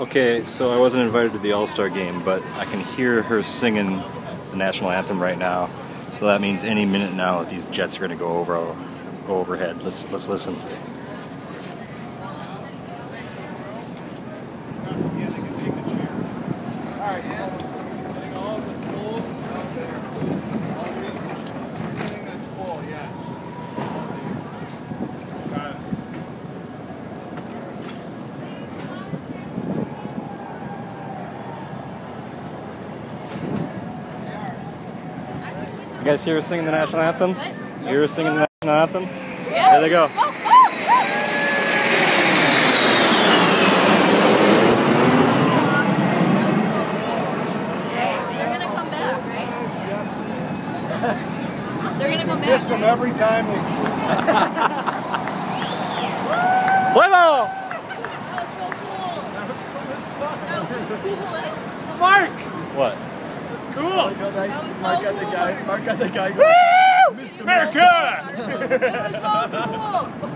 Okay, so I wasn't invited to the All Star game, but I can hear her singing the national anthem right now. So that means any minute now these jets are going to go over, go overhead. Let's let's listen. You guys hear us singing the national anthem? What? You hear her singing the national anthem? Yeah. There they go. Oh. They're gonna come back, right? They're gonna come back. Missed him every time. Huevo! That was so cool. That was cool as fuck. That was cool. Mark! What? That's cool. Mark got, that, That so Mark got the guy. Mark. Mark got the guy going. Woo! Missed him America! It was so cool.